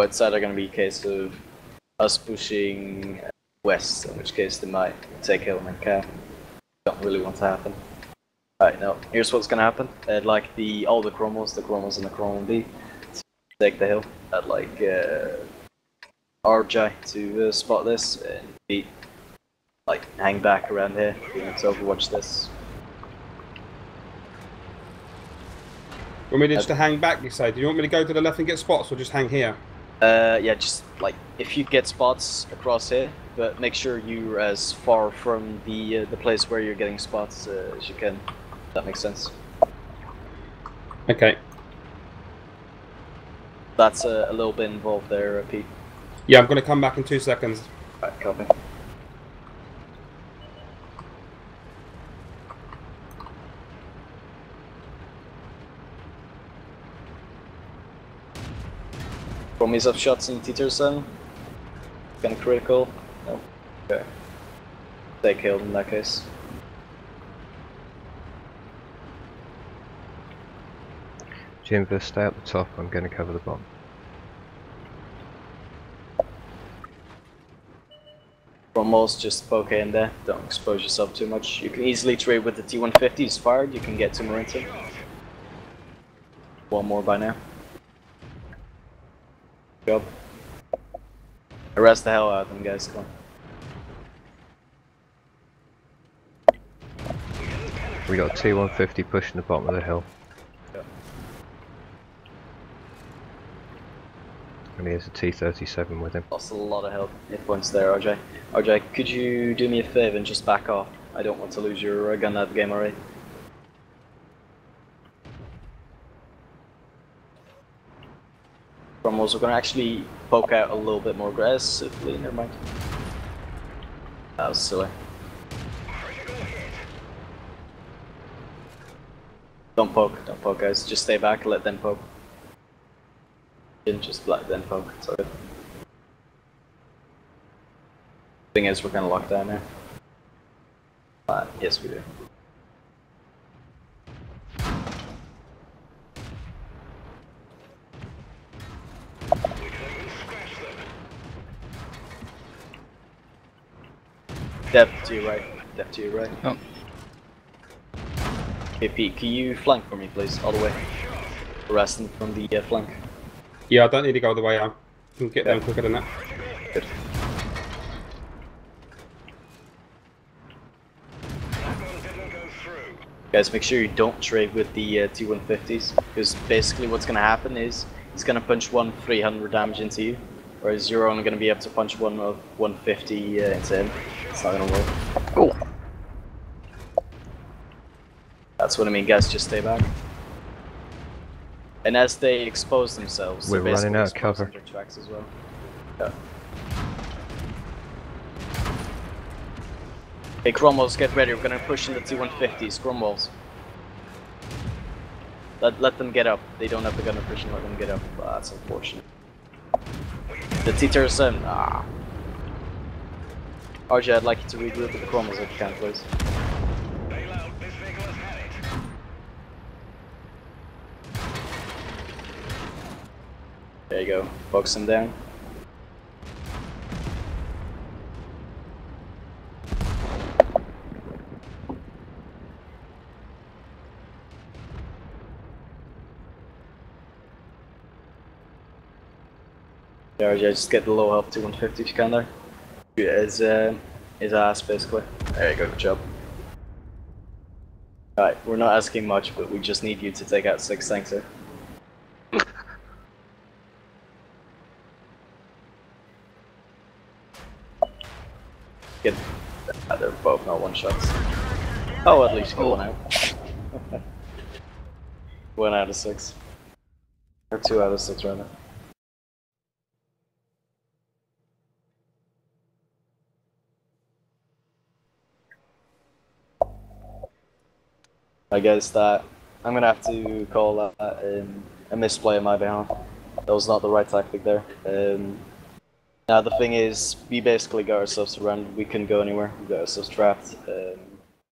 So it's either going to be a case of us pushing west, in which case they might take hill and then cap. Don't really want to happen. Alright, now here's what's going to happen. I'd like the all the Cromwells, the Cromwells and the Cromwell B, to take the hill. I'd like uh, RJ to uh, spot this and be like hang back around here, to overwatch this. You want me to just to hang back, you say? Do you want me to go to the left and get spots or just hang here? Uh, yeah, just like if you get spots across here, but make sure you're as far from the uh, the place where you're getting spots uh, as you can. That makes sense. Okay. That's uh, a little bit involved there, uh, Pete. Yeah, I'm going to come back in two seconds. Right, copy. Promise of shots in T-7. Kind of critical. No. Okay. Take killed in that case. Jinver, stay at the top. I'm going to cover the bottom. Promos just poke in there. Don't expose yourself too much. You can easily trade with the T150. It's fired. You can get to Marinton. One more by now. Job. Arrest the hell out of them, guys. Come on. We got a T150 pushing the bottom of the hill. Yep. And he has a T37 with him. Lost a lot of health hit points there, RJ. RJ, could you do me a favor and just back off? I don't want to lose your uh, gun out of the game already. Cromwell's we're gonna actually poke out a little bit more aggressively, never mind. That was silly. Don't poke, don't poke guys, just stay back, let them poke. Didn't just let them poke, it's good. Thing is, we're kind of locked down now. Uh, yes, we do. Depth to your right. Depth to your right. Oh. Okay, Pete, can you flank for me, please, all the way? Arresting from the uh, flank. Yeah, I don't need to go the way I can get them quicker than that. Good. Guys, make sure you don't trade with the uh, T150s, because basically what's going to happen is he's going to punch one 300 damage into you, whereas you're only going to be able to punch one of 150 uh, into him. It's not going to work. Oh, That's what I mean, guys, just stay back. And as they expose themselves, We're they're running out of cover. their tracks as well. Yeah. Hey, Cromwells, get ready. We're gonna push in the T150s. Cromwells. Let, let them get up. They don't have the gunner pushing. Let them get up. Ah, that's unfortunate. The T-37. Ah. RJ, I'd like you to regroup with the Cromwells if you can, please. There you go. Focus him down. Yeah, RJ, just get the low health to 150 if you can there. Shoot His, uh, his ass, basically. There you go, good job. Alright, we're not asking much, but we just need you to take out six tanks here. Get. They're both not one shots. Oh, at least one out. one out of six. Or two out of six, rather. I guess that I'm gonna have to call that um, a misplay on my behalf. That was not the right tactic there. Um, now the thing is, we basically got ourselves surrounded. We couldn't go anywhere. We got ourselves trapped. Um,